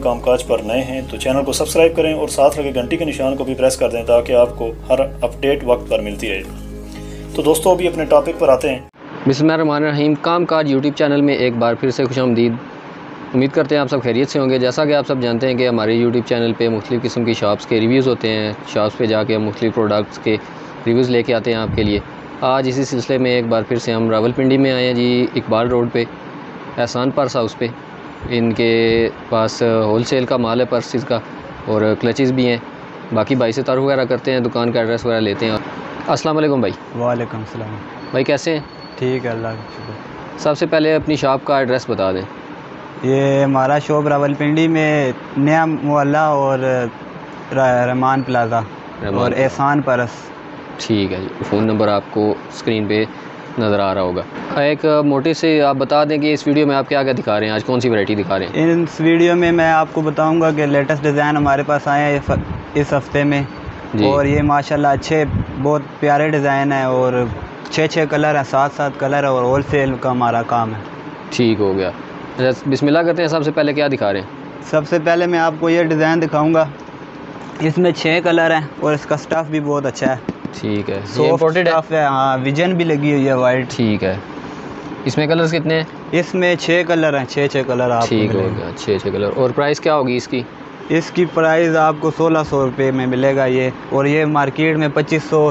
कामकाज पर नए हैं तो चैनल को सब्सक्राइब करें और साथ लगे घंटी के निशान को भी प्रेस कर दें ताकि आपको हर अपडेट वक्त पर मिलती रहे। तो दोस्तों, अभी अपने टॉपिक पर आते हैं। बिस्मिल्लाहिर्रहमानिर्रहीम काम काज यूट्यूब चैनल में एक बार फिर से खुश आमदीद उम्मीद करते हैं आप सब खैरियत से होंगे। जैसा कि आप सब जानते हैं कि हमारे यूट्यूब चैनल पे मुख्तलिफ़ किस्म की शॉप्स के रिव्यूज़ होते हैं। शॉप्स पे जाके हम मुख्तलिफ़ प्रोडक्ट्स के रिव्यूज़ लेके आते हैं आपके लिए। आज इसी सिलसिले में एक बार फिर से हम रावलपिंडी में आए हैं जी, इकबाल रोड पे, एहसान पर्स हाउस पे। इनके पास होल सेल का माल है पर्सिस का और क्लचेज़ भी हैं। बाकी भाई से तारुफ वगैरह करते हैं दुकान का एड्रेस वगैरह लेते हैं। अस्सलाम वालेकुम भाई। वालेकुम सलाम। भाई कैसे हैं? ठीक है अल्लाह का शुक्र। सबसे पहले अपनी शॉप का एड्रेस बता दें। ये हमारा शॉप रावलपिंडी में नया मोहल्ला और रहमान प्लाजा और एहसान परस। ठीक है जी फ़ोन नंबर आपको स्क्रीन पे नज़र आ रहा होगा। एक मोटे से आप बता दें कि इस वीडियो में आप क्या क्या दिखा रहे हैं? आज कौन सी वैरायटी दिखा रहे हैं? इस वीडियो में मैं आपको बताऊँगा कि लेटेस्ट डिज़ाइन हमारे पास आए हैं इस- इस हफ़्ते में। और ये माशाल्लाह अच्छे बहुत प्यारे डिज़ाइन है और छः छः कलर हैं सात सात कलर है और होल सेल का हमारा काम है। ठीक हो गया। अच्छा, बिस्मिल्लाह करते हैं सबसे पहले क्या दिखा रहे हैं? सबसे पहले मैं आपको ये डिज़ाइन दिखाऊँगा। इसमें छः कलर हैं और इसका स्टफ़ भी बहुत अच्छा है। ठीक है। ये सॉफ्ट इम्पोर्टेड है। हाँ विजन भी लगी हुई है वाइट ठीक है। इसमें कलर्स कितने हैं? इसमें छः कलर हैं छः छः कलर आपको ठीक हो मिलेंगे। गया छः छः कलर और प्राइस क्या होगी इसकी? इसकी प्राइस आपको सोलह सौ रुपये में मिलेगा ये। और ये मार्केट में पच्चीस सौ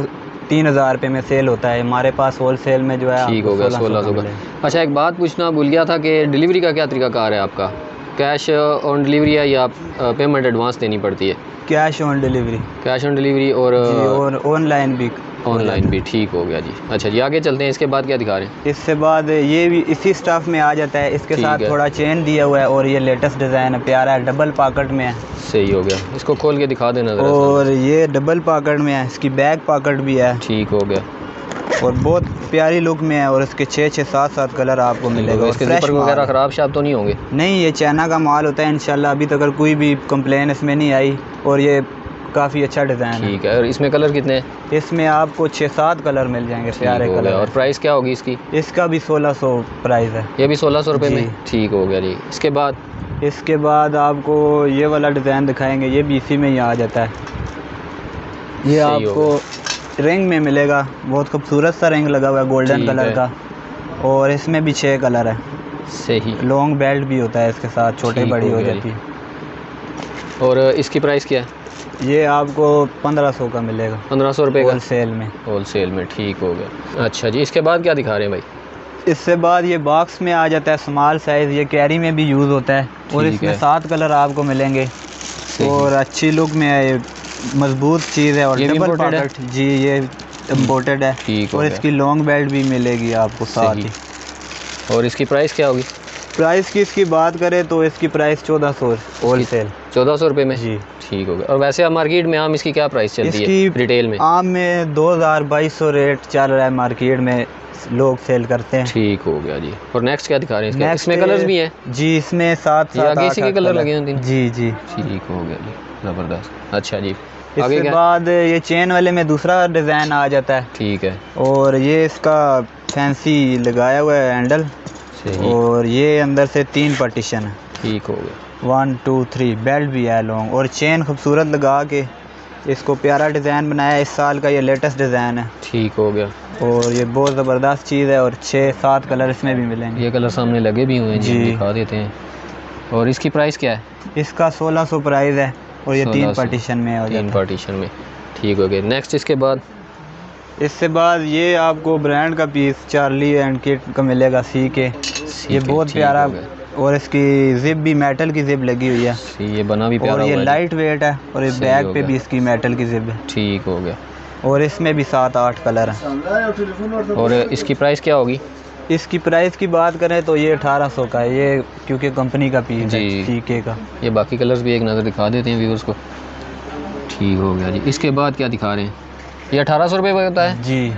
तीन हज़ार रुपये में सेल होता है। हमारे पास होल सेल में जो है ठीक हो गया सोलह सौ का। अच्छा एक बात पूछना भूल गया था कि डिलीवरी का क्या तरीका कार है आपका? कैश ऑन डिलीवरी है या पेमेंट एडवांस देनी पड़ती है? Cash on delivery. Cash on delivery और ऑनलाइन भी। ऑनलाइन भी ठीक हो गया जी। अच्छा जी आगे चलते हैं इसके बाद क्या दिखा रहे हैं? इससे बाद ये भी इसी स्टाफ में आ जाता है। इसके साथ है। थोड़ा चेन दिया हुआ है और ये लेटेस्ट डिज़ाइन है प्यारा है डबल पॉकेट में है। सही हो गया। इसको खोल के दिखा देना और ये डबल पॉकेट में है इसकी बैक पॉकेट भी है। ठीक हो गया। और बहुत प्यारी लुक में है और इसके छः छः सात सात कलर आपको मिलेगा। इसके वगैरह ख़राब शाप तो नहीं होंगे? नहीं ये चाइना का माल होता है इंशाल्लाह अभी तक कोई भी कंप्लेन इसमें नहीं आई और ये काफ़ी अच्छा डिज़ाइन है। ठीक है और इसमें कलर कितने हैं? इसमें आपको छः सात कलर मिल जाएँगे प्यारे कलर। और प्राइस क्या होगी इसकी? इसका भी सोलह सौ प्राइस है। ये भी सोलह सौ रुपये में? ठीक हो गया जी। इसके बाद? इसके बाद आपको ये वाला डिज़ाइन दिखाएँगे ये भी इसी में ही आ जाता है। ये आपको रिंग में मिलेगा। बहुत खूबसूरत सा रिंग लगा हुआ है गोल्डन कलर का। और इसमें भी छः कलर है। सही। लॉन्ग बेल्ट भी होता है इसके साथ छोटे बड़ी हो जाती है। और इसकी प्राइस क्या है? ये आपको पंद्रह सौ का मिलेगा। पंद्रह सौ रुपये का? होल सेल में। होल सेल में ठीक हो गया। अच्छा जी इसके बाद क्या दिखा रहे हैं भाई? इससे बाद ये बॉक्स में आ जाता है स्मॉल साइज़ ये कैरी में भी यूज़ होता है। और इसमें सात कलर आपको मिलेंगे। और अच्छी लुक में है ये। मज़बूत चीज़ है और डबल? पॉकेट जी ये इम्पोर्टेड है। ठीक और इसकी लॉन्ग बेल्ट भी मिलेगी आपको साथ ही। और इसकी प्राइस क्या होगी? प्राइस की इसकी बात करें तो इसकी प्राइस चौदह सौ होल सेल चौदह सौ रुपये में? जी। ठीक हो गया। और वैसे आप मार्केट में आम इसकी क्या प्राइस चलती है? रिटेल में? आम में दो हज़ार बाईस सौ रेट चल रहा है मार्केट में लोग सेल करते हैं। ठीक हो गया जी। और नेक्स्ट क्या दिखा रहे हैं इसमें कलर्स भी हैं। जी इसमें सात सात आगे इसी के कलर लगे हैं जी जी। ठीक हो गया जी। ज़बरदस्त। अच्छा जी। इसके बाद ये चेन वाले में दूसरा डिज़ाइन आ जाता है। ठीक है। और ये इसका फैंसी लगाया हुआ है हैंडल। और ये अंदर से तीन पार्टीशन है। ठीक हो गया। वन टू थ्री बेल्ट भी है लॉन्ग और चेन खूबसूरत लगा के इसको प्यारा डिज़ाइन बनाया इस साल का ये लेटेस्ट डिज़ाइन है। ठीक हो गया। और ये बहुत ज़बरदस्त चीज़ है और छः सात कलर इसमें भी मिलेंगे। ये कलर सामने लगे भी हुए हैं जी जी। दिखा देते हैं। और इसकी प्राइस क्या है? इसका सोलह सौ प्राइस है। और ये तीन पार्टीशन में हो तीन पार्टीशन में। ठीक हो गया। नेक्स्ट इसके बाद? इससे बाद ये आपको ब्रांड का पीस चार्ली एंड किट का मिलेगा सी के ये ठीक है, बहुत प्यारा और इसकी जिप भी मेटल की जिप लगी हुई है। सी ये बना भी प्यारा और ये। लाइट वेट है और ये बैग पे भी इसकी मेटल की जिप है। ठीक हो गया। और इसमें भी सात आठ कलर हैं। और इसकी प्राइस क्या होगी? इसकी प्राइस की बात करें तो ये अठारह सौ का है ये क्योंकि कंपनी का पीस है जी। सी के का। ये बाकी कलर्स भी एक नज़र दिखा देते हैं व्यूअर्स को। ठीक हो गया जी। इसके बाद क्या दिखा रहे हैं? ये अठारह सौ रुपये का होता है? जी।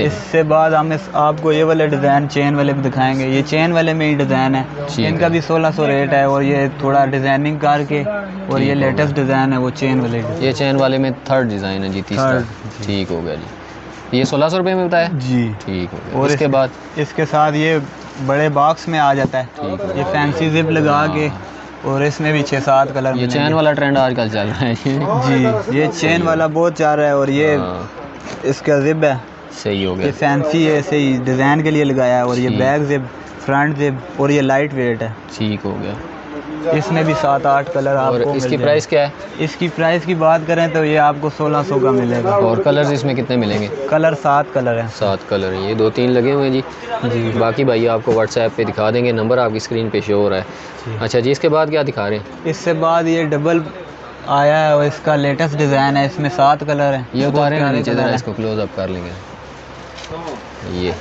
इससे बाद हम इस आपको ये वाले डिज़ाइन चेन वाले भी दिखाएँगे। ये चेन वाले में ही। डिज़ाइन है इनका भी सोलह सौ रेट है और ये थोड़ा डिज़ाइनिंग करके और ये लेटेस्ट डिज़ाइन है वो चेन वाले। ये चैन वाले में थर्ड डिज़ाइन है जी तीसरा। ठीक हो गया जी। ये सोलह सौ रुपये में बताया जी। ठीक हो और इसके इस- बाद? इसके साथ ये बड़े बॉक्स में आ जाता है। ठीक हो ये फैंसी जिप लगा के और इसमें भी छः सात कलर ये चैन वाला ट्रेंड आजकल चल रहा है। ये जी ये चेन वाला बहुत चाह रहा है और ये हाँ, इसका जिप है। सही हो ये गया फैंसी है ऐसे ही डिज़ाइन के लिए लगाया है और ये बैक जिप फ्रंट जिप और ये लाइट वेट है। ठीक हो गया। इसमें भी सात आठ कलर आपको इसकी प्राइस क्या है? इसकी प्राइस की बात करें तो ये आपको सोलह सौ का मिलेगा। और कलर्स इसमें कितने मिलेंगे? कलर सात कलर हैं। सात कलर हैं। ये दो तीन लगे हुए हैं जी। जी। बाकी भाई आपको व्हाट्सएप पे दिखा देंगे। नंबर आपकी स्क्रीन पे शो हो रहा है। अच्छा जी इसके बाद क्या दिखा रहे हैं? इससे बाद ये डबल आया है और इसका लेटेस्ट डिज़ाइन है। इसमें सात कलर हैं। ये इसको क्लोज अप कर लेंगे। ये।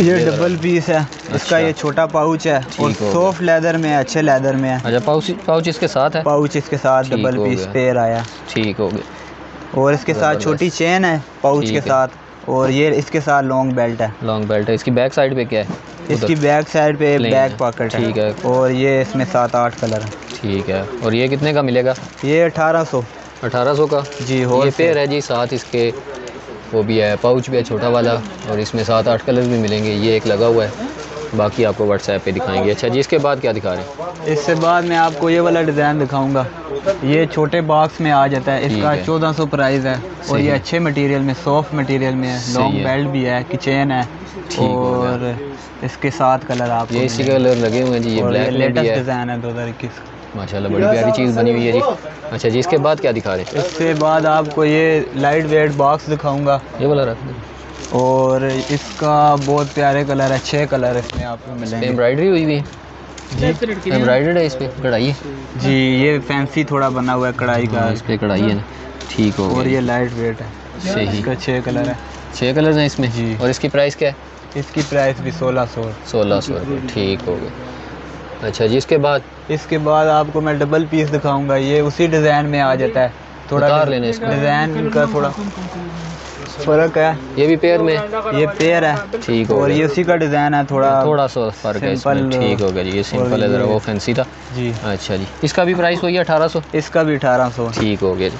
ये डबल पीस है। अच्छा। इसका ये छोटा पाउच है और हो। सॉफ्ट लेदर में है अच्छे लेदर में है। अच्छा पाउच पाउच इसके साथ है? पाउच इसके साथ डबल पीस पेयर आया। ठीक हो गया। और इसके साथ छोटी चेन है पाउच के साथ। और ये इसके साथ लॉन्ग बेल्ट है। लॉन्ग बेल्ट है। इसकी बैक साइड पे क्या है? इसकी बैक साइड पे बैक है। पॉकेट ठीक है। और ये इसमें सात आठ कलर है। ठीक है। और ये कितने का मिलेगा? ये अठारह सौ। अठारह सौ का? जी ये होल पेयर है जी साथ इसके वो भी है पाउच भी है छोटा वाला और इसमें सात आठ कलर भी मिलेंगे। ये एक लगा हुआ है। बाकी आपको व्हाट्सएप पे दिखाएँगे। अच्छा जी इसके बाद क्या दिखा रहे हैं? इससे बाद मैं आपको ये वाला डिज़ाइन दिखाऊँगा। ये छोटे बॉक्स में आ जाता है। इसका चौदह सौ प्राइस है। और ये। अच्छे मटेरियल में सॉफ्ट मटेरियल में है। लॉन्ग बेल्ट भी है किचेन है। और इसके सात कलर आप ये इसी कलर लगे हुए हैं जी ये ब्लैक लेटेस्ट डिज़ाइन है। दो हज़ार इक्कीस माशाल्लाह बड़ी प्यारी चीज़ बनी हुई है जी। अच्छा जी इसके बाद क्या दिखा रहे हैं? इसके बाद आपको ये लाइट वेट बॉक्स दिखाऊँगा। ये वाला रख दें। और इसका बहुत प्यारे कलर है छः कलर इसमें आपको मिलेंगे। एम्ब्रॉयडरी हुई हुई है? एम्ब्रॉयडर्ड है इस पर कढ़ाई है? जी ये फैंसी थोड़ा बना हुआ है कढ़ाई का। हाँ, इस पर कढ़ाई है ना। ठीक हो और ये लाइट वेट है। सही। इसका छः कलर है। छः कलर हैं इसमें? जी। और इसकी प्राइस क्या है? इसकी प्राइस भी सोलह सौ सोलह सौ रुपये ठीक हो गया। अच्छा जी इसके बाद? इसके बाद आपको मैं डबल पीस दिखाऊँगा ये उसी डिज़ाइन में आ जाता है। थोड़ा लेना इसको। डिज़ाइन इनका थोड़ा फ़र्क है। ये भी पेयर में? ये पेयर है। ठीक हो और ये उसी का डिज़ाइन है थोड़ा थोड़ा सा फ़र्क है इसमें। ठीक हो गया जी ये सिंपल है ज़रा वो फैंसी था। जी। अच्छा जी। इसका भी प्राइस वही अठारह सौ? इसका भी अठारह सौ। ठीक हो गया जी।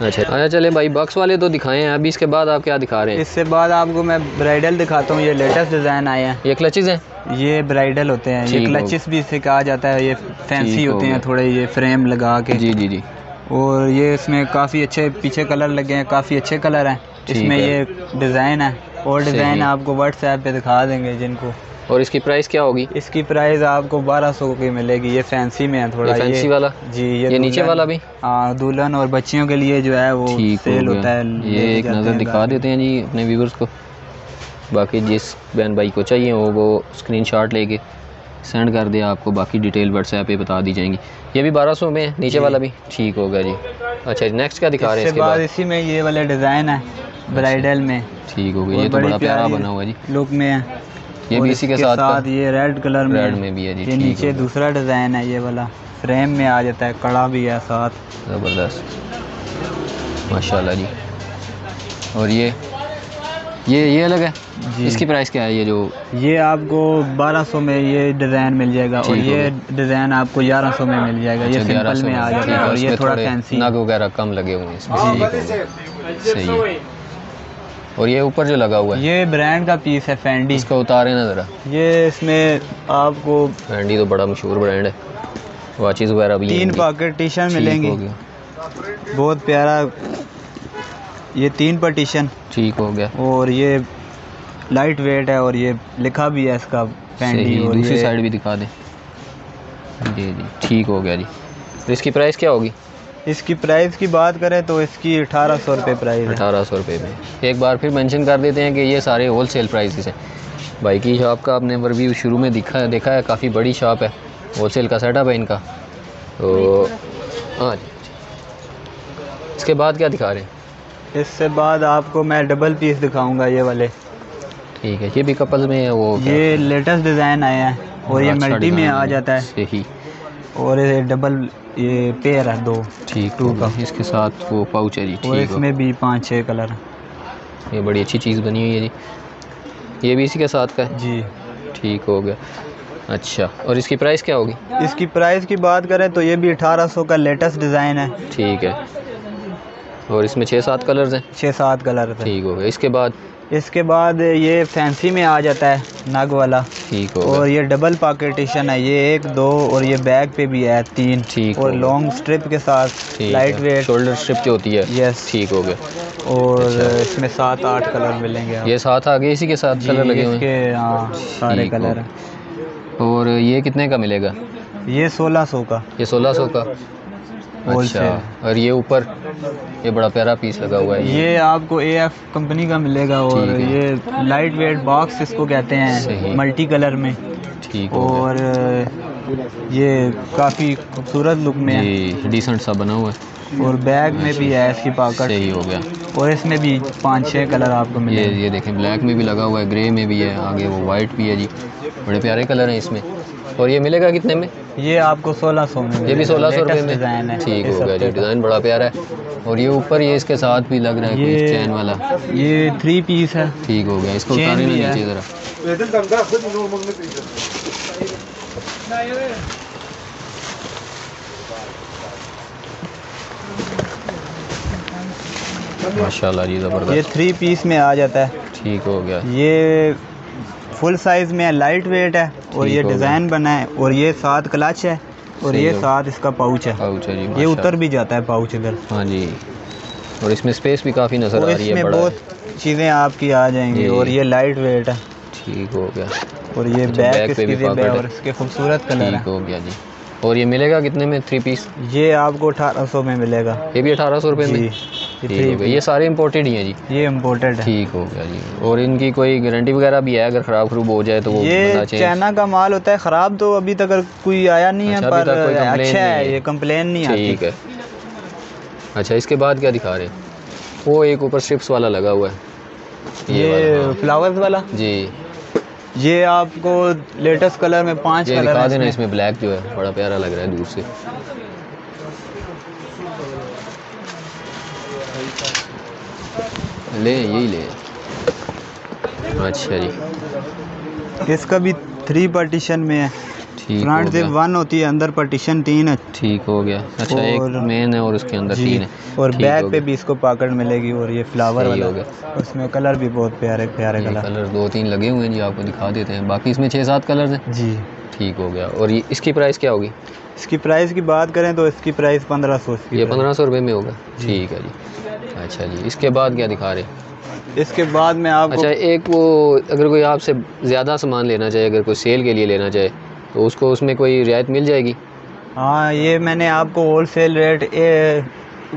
अच्छा। अच्छा चले भाई बॉक्स वाले तो दिखाए हैं अभी इसके बाद आप क्या दिखा रहे हैं? इससे बाद आपको मैं ब्राइडल दिखाता हूँ ये लेटेस्ट डिज़ाइन आए हैं। ये क्लचेज हैं? ये ब्राइडल होते हैं ये क्लचेस भी इसे कहा जाता है ये फैंसी होते हैं थोड़े ये फ्रेम लगा के। जी जी जी। और ये इसमें काफ़ी अच्छे पीछे कलर लगे हैं काफ़ी अच्छे कलर हैं। इसमें ये डिज़ाइन है और डिज़ाइन आपको व्हाट्सएप पे दिखा देंगे जिनको। और इसकी प्राइस क्या होगी? इसकी प्राइस आपको 1200 की मिलेगी। ये फैंसी में है थोड़ा ये फैंसी ये, वाला? जी ये ये नीचे वाला भी? हाँ दुल्हन और बच्चियों के लिए जो है वो सेल होता है ये एक नज़र दिखा देते हैं जी अपने व्यूवर्स को। बाकी जिस बहन भाई को चाहिए हो वो स्क्रीनशॉट लेके सेंड कर दे आपको। बाकी डिटेल व्हाट्सएप पे बता दी जाएँगी। ये भी 1200 में है नीचे वाला भी? ठीक होगा जी। अच्छा नेक्स्ट क्या दिखा रहे हैं इसके बाद? बाद इसी में ये वाले डिज़ाइन है ब्राइडल में। ठीक हो गया ये तो बड़ा प्यारा बना हुआ है जी। लुक में है। ये भी इसी के साथ साथ ये रेड कलर में रेड में भी है जी ये नीचे दूसरा डिज़ाइन है ये वाला। फ्रेम में आ जाता है कड़ा भी है साथ। ज़बरदस्त। माशाल्लाह जी। और ये ये ये अलग है? जी। इसकी प्राइस क्या है ये जो? ये आपको 1200 में ये डिज़ाइन मिल जाएगा और ये डिज़ाइन आपको 1100 में मिल जाएगा। ये अच्छा, सिंपल में आ जाता और ये थोड़ा फैंसी नग वगैरह कम लगे हुए हैं इसमें। हो। सही है। और ये ऊपर जो लगा हुआ है। ये ब्रांड का पीस है फैंडी इसको उतारे ना ज़रा। ये इसमें आपको फैंडी तो बड़ा मशहूर ब्रांड है। वाचेस वगैरह भी तीन इनकी। पार्टीशन ठीक मिलेंगी। बहुत प्यारा ये तीन पार्टीशन ठीक हो गया। और ये लाइट वेट है और ये लिखा भी है इसका फैंडी और दूसरी साइड भी दिखा दें। जी जी ठीक हो गया जी। तो इसकी प्राइस क्या होगी? इसकी प्राइस की बात करें तो इसकी अठारह सौ रुपये प्राइस अठारह सौ रुपये में। एक बार फिर मेंशन कर देते हैं कि ये सारे होल सेल प्राइसेस हैं। भाई की शॉप का आपने रिव्यू शुरू में दिखा देखा है काफ़ी बड़ी शॉप है। होल सेल का सेटअप है इनका। तो हाँ इसके बाद क्या दिखा रहे हैं? इससे बाद आपको मैं डबल पीस दिखाऊँगा ये वाले। ठीक है ये भी कपल्स में है वो ये लेटेस्ट डिज़ाइन आया है और ये अच्छा मल्टी में आ जाता है। सही। और ये डबल ये पेयर है दो। ठीक टू का। इसके साथ वो पाउच है जी और ठीक इसमें भी पाँच छः कलर ये बड़ी अच्छी चीज़ बनी हुई है जी। ये भी इसी के साथ का है? जी। ठीक हो गया। अच्छा और इसकी प्राइस क्या होगी? इसकी प्राइस की बात करें तो ये भी 1800 का लेटेस्ट डिज़ाइन है। ठीक है। और इसमें छः सात कलर्स हैं? छः सात कलर ठीक हो गया। इसके बाद? इसके बाद ये फैंसी में आ जाता है नग वाला। ठीक हो और ये डबल पार्टीशन है ये एक दो और ये बैग पे भी है तीन। ठीक और लॉन्ग स्ट्रिप के साथ लाइट वेट शोल्डर स्ट्रिप जो होती है यस ठीक हो गया। और अच्छा। इसमें सात आठ कलर मिलेंगे। ये साथ आगे इसी के साथ कलर लगे हुए इसके हाँ सारे कलर। हैं और ये कितने का मिलेगा? ये सोलह सौ का। ये सोलह सौ का। अच्छा और ये ऊपर ये बड़ा प्यारा पीस लगा हुआ है ये। आपको ए एफ़ कंपनी का मिलेगा और ये लाइट वेट बॉक्स इसको कहते। हैं मल्टी कलर में। ठीक और ये काफ़ी खूबसूरत लुक में है। डिसेंट सा बना हुआ है। और बैग में भी है इसकी पॉकेट सही हो गया। और इसमें भी पाँच छः कलर आपको ये ये देखें ब्लैक में भी लगा हुआ है ग्रे में भी है आगे वो वाइट भी है जी। बड़े प्यारे कलर हैं इसमें। और ये मिलेगा कितने में? ये आपको सोलह सौ में ये भी सोलह सौ रुपये में। डिज़ाइन है। ठीक हो गया जी डिज़ाइन बड़ा प्यारा है। और ये ऊपर ये इसके साथ भी लग रहा है ये चैन वाला। ये थ्री पीस है। ठीक हो गया इसको उतारे नीचे ज़रा। माशाल्लाह जी ये ज़बरदस्त थ्री पीस में आ जाता है। ठीक हो गया। ये फुल साइज़ में है लाइट वेट है और ये डिज़ाइन बना है और ये सात क्लच है और ये। साथ इसका पाउच है। पाउच है जी ये उतर भी जाता है पाउच इधर। हाँ जी। और इसमें स्पेस भी काफ़ी नज़र आ रही है इसमें बहुत चीज़ें आपकी आ जाएँगी और ये लाइट वेट है। ठीक हो गया। और ये बैग बैक इसकी और खूबसूरत कलर ठीक हो गया जी। और ये मिलेगा कितने में? थ्री पीस ये आपको अठारह सौ में मिलेगा। ये भी अठारह सौ रुपये जी में ये ठीक three ये सारे इम्पोर्टेड ही हैं जी। ये इम्पोर्टेड है। ठीक हो गया जी। और इनकी कोई गारंटी वगैरह भी है? अगर ख़राब खरूब हो जाए तो वो ये चाइना का माल होता है ख़राब तो अभी तक कोई आया नहीं अच्छा, है पर कोई complain अच्छा है है। ये कंप्लेन नहीं आती। ठीक है। अच्छा इसके बाद क्या दिखा रहे हैं? वो एक ऊपर स्ट्रिप्स वाला लगा हुआ है। ये हाँ। फ्लावर्स वाला? जी। ये आपको लेटेस्ट कलर में पाँच ये कलर दिखा इसमें। इसमें ब्लैक जो है बड़ा प्यारा लग रहा है दूर से। ले यही ले। अच्छा जी। इसका भी थ्री पार्टीशन में है। ठीक फ्रंट गया। वन होती है अंदर पार्टीशन तीन है। ठीक हो गया। अच्छा एक मेन है और उसके अंदर तीन है। और बैक पे भी इसको पॉकेट मिलेगी और ये फ्लावर वाला। हो गया। उसमें कलर भी बहुत प्यारे प्यारे कलर कलर दो तीन लगे हुए हैं जी आपको दिखा देते हैं। बाकी इसमें छः सात कलर हैं। जी। ठीक हो गया। और ये इसकी प्राइस क्या होगी? इसकी प्राइस की बात करें तो इसकी प्राइस पंद्रह सौ ये पंद्रह सौ रुपये में होगा। ठीक है जी। अच्छा जी इसके बाद क्या दिखा रहे हैं? इसके बाद में आप अच्छा एक वो अगर कोई आपसे ज़्यादा सामान लेना चाहे अगर कोई सेल के लिए लेना चाहे तो उसको उसमें कोई रियायत मिल जाएगी? हाँ ये मैंने आपको wholesale rate a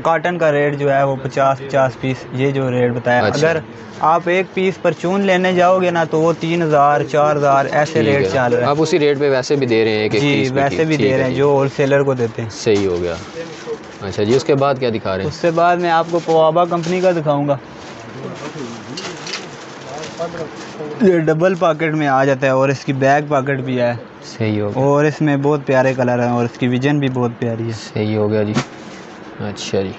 cotton का रेट जो है वो पचास पचास पीस ये जो रेट बताया। अच्छा। अगर आप एक पीस परचून लेने जाओगे ना तो वो तीन हज़ार चार हज़ार ऐसे रेट है। चल रहा आप उसी रेट पे वैसे भी दे रहे हैं एक जी पीस वैसे भी दे रहे हैं जो होल सेलर को देते हैं। सही हो गया। अच्छा जी उसके बाद क्या दिखा रहे हैं? उसके बाद मैं आपको पोआबा कंपनी का दिखाऊँगा। ये डबल पॉकेट में आ जाता है और इसकी बैक पॉकेट भी है। सही हो गया। और इसमें बहुत प्यारे कलर हैं और इसकी विजन भी बहुत प्यारी है। सही हो गया जी। अच्छा जी।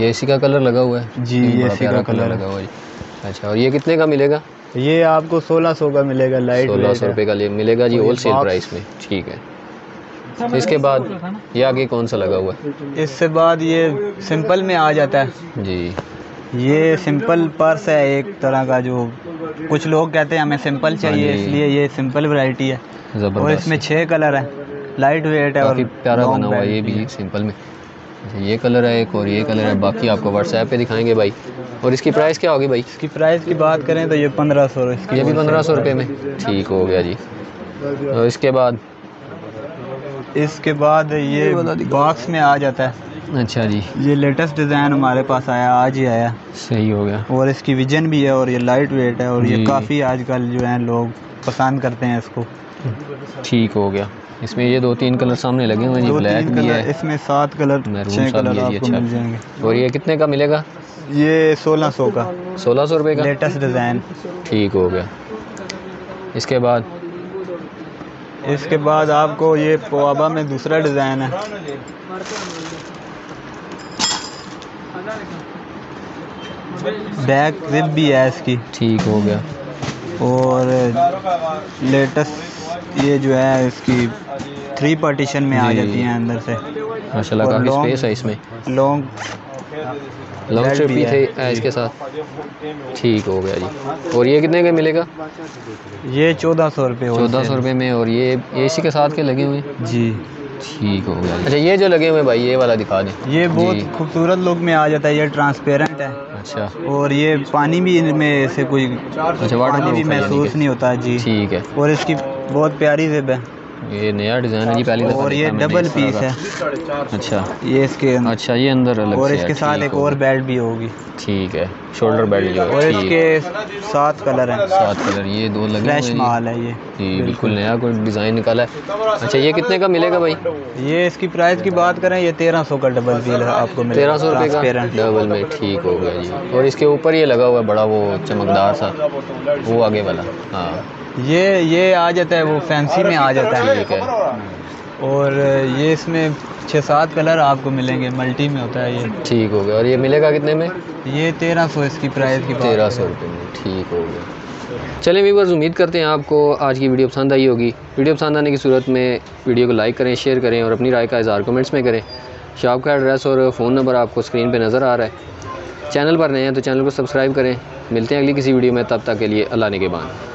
ये इसी का कलर लगा हुआ है? जी, ये इसी का कलर लगा हुआ है जी। अच्छा और ये कितने का मिलेगा? ये आपको सोलह सौ का मिलेगा लाइट सोलह सौ रुपये का मिलेगा जी होल सेल प्राइस में। ठीक है। इसके बाद ये आगे कौन सा लगा हुआ है? इससे बाद ये सिंपल में आ जाता है। जी। ये सिंपल पर्स है एक तरह का जो कुछ लोग कहते हैं हमें सिंपल चाहिए हाँ इसलिए ये सिंपल वैरायटी है। और इसमें छः कलर है लाइट वेट है और प्यारा बना हुआ है ये भी सिंपल में। अच्छा, ये कलर है एक और ये कलर है बाकी आपको व्हाट्सएप पे दिखाएँगे भाई। और इसकी प्राइस क्या होगी भाई? इसकी प्राइस की बात करें तो ये पंद्रह सौ ये भी पंद्रह सौ रुपये में। ठीक हो गया जी। और इसके बाद? इसके बाद ये बॉक्स में आ जाता है। अच्छा जी। ये लेटेस्ट डिज़ाइन हमारे पास आया आज ही आया। सही हो गया। और इसकी विजन भी है और ये लाइट वेट है और ये। काफ़ी आजकल जो है लोग पसंद करते हैं इसको। ठीक हो गया। इसमें ये दो तीन कलर सामने लगे हुए हैं ब्लैक भी है। इसमें सात कलर छः कलर आपको अच्छा। मिल जाएँगे। और ये कितने का मिलेगा? ये सोलह सौ का। सोलह सौ रुपये का? लेटेस्ट डिज़ाइन ठीक हो गया। इसके बाद? इसके बाद आपको ये पोआबा में दूसरा डिज़ाइन है। बैक जिप भी है इसकी। ठीक हो गया। और लेटेस्ट ये जो है इसकी थ्री पार्टीशन में आ जाती हैं अंदर से। माशाल्लाह काफ़ी स्पेस है इसमें। लॉन्ग लॉन्ग स्ट्रिप भी थे इसके साथ। ठीक हो गया जी। और ये कितने का मिलेगा? ये चौदह सौ रुपये चौदह सौ रुपये में और ये इसी के साथ के लगे हुए हैं? जी। ठीक हो गया अच्छा ये जो लगे हुए भाई ये वाला दिखा दें। ये बहुत खूबसूरत लुक में आ जाता है ये ट्रांसपेरेंट है। अच्छा। और ये पानी भी इनमें से कोई अच्छा वाटर पानी भी महसूस नहीं होता जी। ठीक है। और इसकी बहुत प्यारी जेब है। ये नया डिज़ाइन है जी पहली और ये डबल पीस है। अच्छा। ये इसके अच्छा ये अंदर अलग और इसके साथ एक और बेल्ट भी होगी। ठीक है। शोल्डर बेल्ट जो है, और इसके सात कलर हैं। सात कलर ये दो लगे हुए फ्रेश माल है ये। जी बिल्कुल। नया कोई डिज़ाइन निकाला है। अच्छा ये कितने का मिलेगा भाई? ये इसकी प्राइस की बात करें ये तेरह सौ का डबल बिल है आपको तेरह सौ रुपये का डबल में ठीक हो गया जी। और इसके ऊपर ये लगा हुआ है बड़ा वो चमकदार सा वो आगे वाला हाँ। ये ये आ जाता है वो फैंसी में आ जाता है। ठीक है। और ये इसमें छः सात कलर आपको मिलेंगे मल्टी में होता है ये। ठीक हो गया। और ये मिलेगा कितने में? ये तेरह सौ इसकी प्राइस की तेरह सौ रुपये में। ठीक हो गया। चलें वीवर्स उम्मीद करते हैं आपको आज की वीडियो पसंद आई होगी। वीडियो पसंद आने की सूरत में वीडियो को लाइक करें शेयर करें और अपनी राय का इज़हार कमेंट्स में करें। शॉप का एड्रेस और फ़ोन नंबर आपको स्क्रीन पर नज़र आ रहा है। चैनल पर नए हैं तो चैनल को सब्सक्राइब करें। मिलते हैं अगली किसी वीडियो में तब तक के लिए अल्लाह ने के बाद